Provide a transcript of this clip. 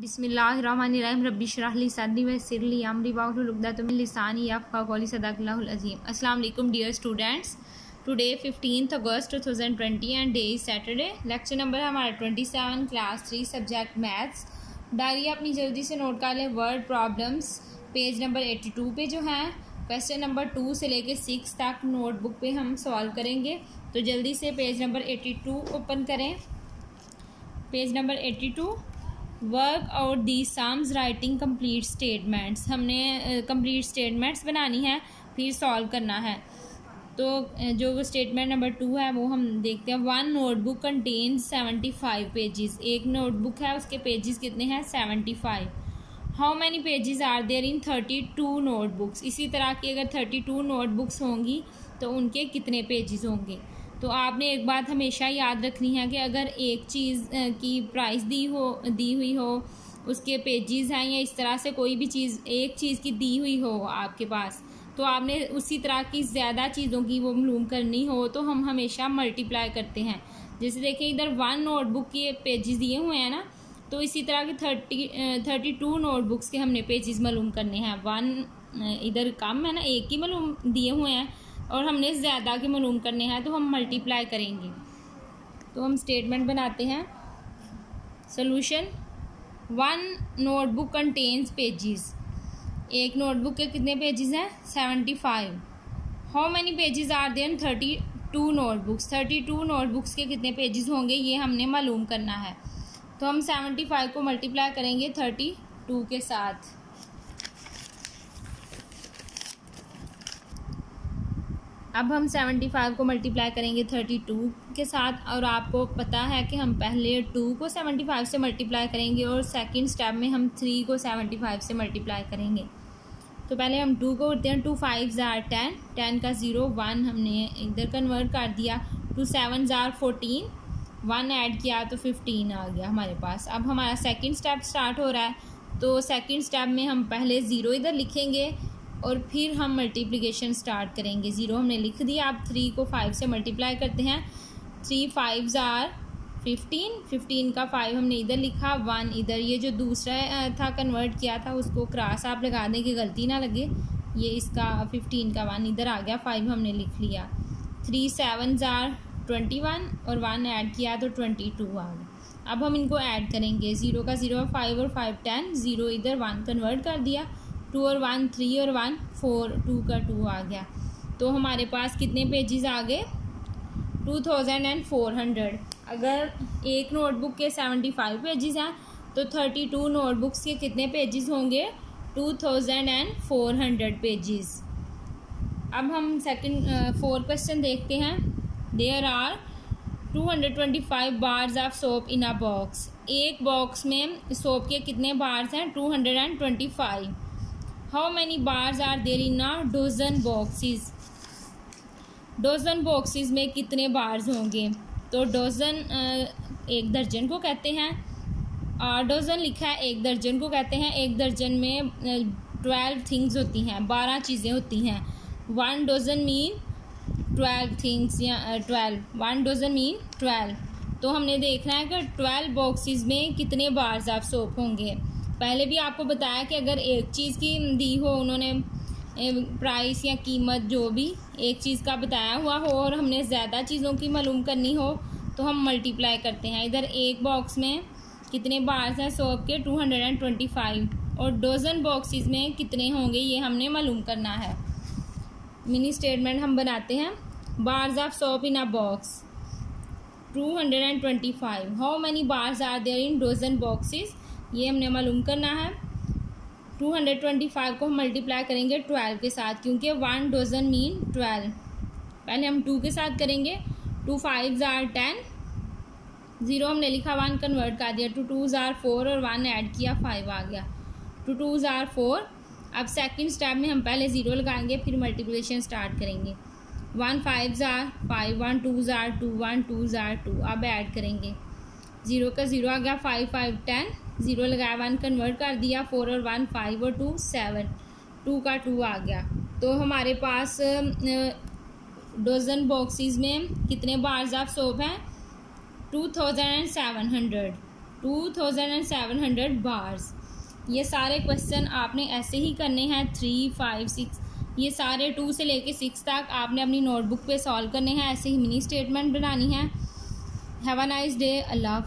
बिस्मिल्लाहिर्रहमानिर्रहीम, रब्बी शराहली सदरी व सिरली अमरी वाहलुलुक़दतुम लिसानी यफ़क़ा कौली अस्सलाम वालेकुम dear students today fifteen August two thousand twenty and day is Saturday lecture number हमारा twenty seven class three subject maths diary अपनी जल्दी से नोट कर लें word problems page number eighty two पे जो है. क्वेश्चन नंबर टू से लेके सिक्स तक नोटबुक पे हम सॉल्व करेंगे. तो जल्दी से page number eighty two open करें. Page number eighty two work out the sums writing complete statements हमने कंप्लीट uh, स्टेटमेंट्स बनानी है फिर सॉल्व करना है। तो जो स्टेटमेंट नंबर टू है वो हम देखते हैं। One notebook contain seventy five pages एक नोटबुक है उसके पेजेस कितने हैं? Seventy five how many pages are there in thirty two notebooks इसी तरह की अगर थर्टी टू नोटबुक्स होंगी तो उनके कितने पेजेस होंगे? तो आपने एक बात हमेशा याद रखनी है कि अगर एक चीज़ की प्राइस दी हो, दी हुई हो, उसके पेजेस हैं या इस तरह से कोई भी चीज़, एक चीज़ की दी हुई हो आपके पास तो आपने उसी तरह की ज़्यादा चीज़ों की वो मलूम करनी हो तो हम हमेशा मल्टीप्लाई करते हैं। जैसे देखें, इधर वन नोटबुक के पेजेस दिए हुए हैं ना तो इसी तरह के थर्टी थर्टी टू नोटबुक्स के हमने पेजेस मालूम करने हैं। वन इधर कम है ना, एक ही मालूम दिए हुए हैं और हमने ज़्यादा के मालूम करने हैं तो हम मल्टीप्लाई करेंगे। तो हम स्टेटमेंट बनाते हैं। Solution one notebook contains pages एक नोटबुक के कितने पेजेस हैं? Seventy five how many pages are then thirty two notebooks thirty two notebooks के कितने पेजेस होंगे, ये हमने मालूम करना है। तो हम सेवेंटी फाइव को मल्टीप्लाई करेंगे थर्टी टू के साथ। अब हम सेवेंटी फाइव को मल्टीप्लाई करेंगे थर्टी टू के साथ, और आपको पता है कि हम पहले टू को सेवेंटी फाइव से मल्टीप्लाई करेंगे, और सेकंड स्टेप में हम थ्री को सेवेंटी फाइव से मल्टीप्लाई करेंगे। तो पहले हम टू को उठते हैं, टू फाइव ज़ार टेन टेन का ज़ीरो, वन हमने इधर कन्वर्ट कर दिया, टू सेवन ज़ार फोटीन वन ऐड किया तो फिफ्टीन आ गया हमारे पास। अब हमारा सेकंड स्टेप स्टार्ट हो रहा है तो सेकंड स्टेप में हम पहले ज़ीरो इधर लिखेंगे और फिर हम मल्टीप्लिकेशन स्टार्ट करेंगे। ज़ीरो हमने लिख दिया। आप थ्री को फाइव से मल्टीप्लाई करते हैं। थ्री फाइव ज़ार फिफ्टीन फिफ्टीन का फाइव हमने इधर लिखा। वन इधर। ये जो दूसरा था कन्वर्ट किया था, उसको क्रॉस आप लगा दें कि गलती ना लगे। ये इसका फिफ्टीन का वन इधर आ गया। फाइव हमने लिख लिया। थ्री सेवन ज़ार ट्वेंटी वन और वन ऐड किया तो ट्वेंटी टू आ गया। अब हम इनको ऐड करेंगे। ज़ीरो का ज़ीरो फाइव और फाइव टेन ज़ीरो इधर वन कन्वर्ट कर दिया। टू और वन, थ्री और वन, फोर, टू का टू आ गया। तो हमारे पास कितने पेजेस आ गए? Two thousand and four hundred अगर एक नोटबुक के सेवेंटी फाइव पेजेस हैं तो थर्टी टू नोटबुक्स के कितने पेजेस होंगे? Two thousand and four hundred pages अब हम सेकंड फोर क्वेश्चन देखते हैं। There are two hundred twenty five bars of soap in a box एक बॉक्स में सोप के कितने बार्स हैं? Two hundred and twenty five how many bars are there in a dozen boxes dozen boxes में कितने bars होंगे? तो dozen एक दर्जन को कहते हैं। डोजन लिखा है, एक दर्जन को कहते हैं। एक दर्जन में ट्वेल्व थिंग्स होती हैं, बारह चीज़ें होती हैं। One dozen mean twelve things या twelve one dozen mean twelve तो हमने देखना है कि ट्वेल्व बॉक्सेस में कितने बार्स ऑफ़ सोप होंगे। पहले भी आपको बताया कि अगर एक चीज़ की दी हो, उन्होंने प्राइस या कीमत जो भी एक चीज़ का बताया हुआ हो और हमने ज़्यादा चीज़ों की मालूम करनी हो तो हम मल्टीप्लाई करते हैं। इधर एक बॉक्स में कितने बार्स हैं सोप के two hundred and twenty five और डोजन बॉक्सेस में कितने होंगे, ये हमने मालूम करना है। मिनी स्टेटमेंट हम बनाते हैं। Bars of soap in a box two hundred and twenty five how many bars are there in dozen boxes ये हमने मालूम करना है। टू हंड्रेड ट्वेंटी फाइव को हम मल्टीप्लाई करेंगे ट्वेल्व के साथ, क्योंकि वन डोजन मीन ट्वेल्व पहले हम टू के साथ करेंगे। टू फाइव ज़ार टेन ज़ीरो हमने लिखा वन कन्वर्ट कर दिया। टू टू ज़ार फोर और वन ऐड किया फाइव आ गया। टू टू ज़ार फोर अब सेकंड स्टेप में हम पहले ज़ीरो लगाएँगे, फिर मल्टीप्लिकेशन स्टार्ट करेंगे। वन फाइव ज़ार फाइव वन टू ज़ार टू वन टू ज़ार टू अब ऐड करेंगे। ज़ीरो का ज़ीरो आ गया फाइव फाइव टेन ज़ीरो लगाया वन कन्वर्ट कर दिया फोर और वन फाइव और टू सेवन टू का टू आ गया. तो हमारे पास डोजन बॉक्सेस में कितने बार्स ऑफ़ सोप हैं? Two thousand and seven hundred two thousand and seven hundred bars ये सारे क्वेश्चन आपने ऐसे ही करने हैं थ्री फाइव सिक्स ये सारे टू से लेके सिक्स तक आपने अपनी नोटबुक पे सॉल्व करने हैं, ऐसे ही मिनी स्टेटमेंट बनानी है. Have a nice day Allah